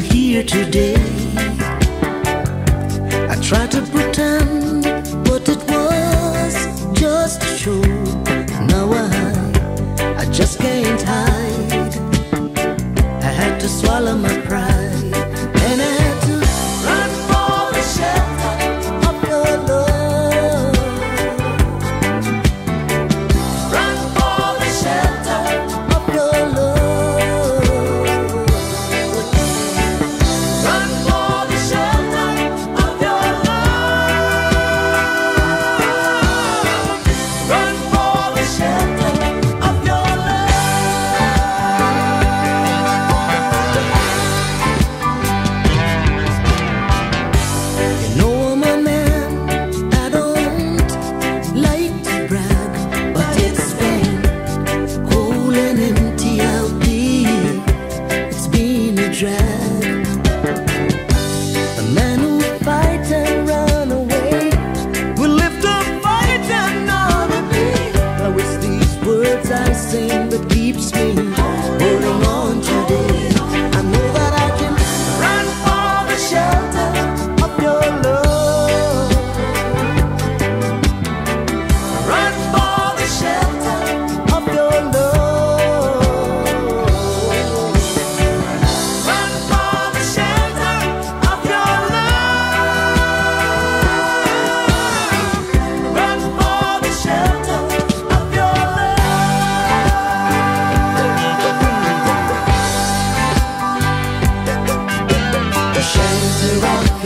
still here today. I tried to pretend, but it was just a show. Now I, I just can't hide. I had to swallow my.